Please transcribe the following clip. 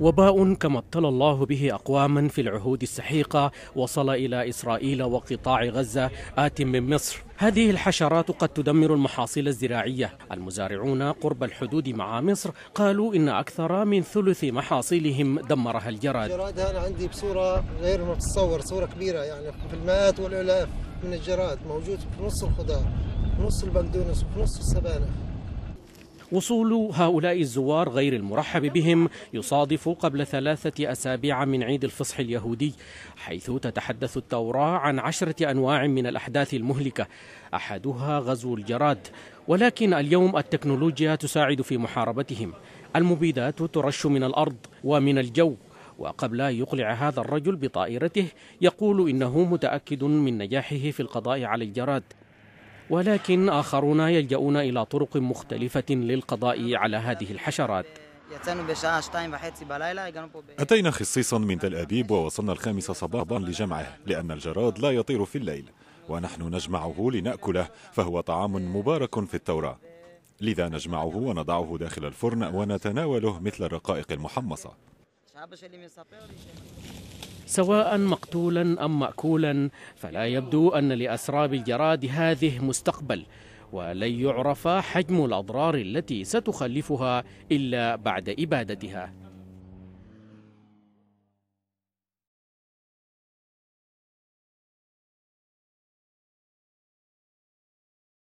وباء كما ابتلى الله به أقواما في العهود السحيقة وصل إلى إسرائيل وقطاع غزة آت من مصر. هذه الحشرات قد تدمر المحاصيل الزراعية. المزارعون قرب الحدود مع مصر قالوا إن أكثر من ثلث محاصيلهم دمرها الجراد. الجراد هذا عندي بصورة غير متصور صورة كبيرة يعني في المئات والآلاف من الجراد موجود في نص الخضار في نص البقدونس وفي نص السبانخ. وصول هؤلاء الزوار غير المرحب بهم يصادف قبل ثلاثة أسابيع من عيد الفصح اليهودي حيث تتحدث التوراة عن عشرة أنواع من الأحداث المهلكة أحدها غزو الجراد ولكن اليوم التكنولوجيا تساعد في محاربتهم. المبيدات ترش من الأرض ومن الجو وقبل يقلع هذا الرجل بطائرته يقول إنه متأكد من نجاحه في القضاء على الجراد. ولكن آخرون يلجؤون إلى طرق مختلفة للقضاء على هذه الحشرات. أتينا خصيصا من تل أبيب ووصلنا الخامسة صباحا لجمعه لأن الجراد لا يطير في الليل ونحن نجمعه لنأكله فهو طعام مبارك في التوراة. لذا نجمعه ونضعه داخل الفرن ونتناوله مثل الرقائق المحمصة. سواء مقتولا أم مأكولا فلا يبدو أن لأسراب الجراد هذه مستقبل ولن يعرف حجم الأضرار التي ستخلفها إلا بعد إبادتها.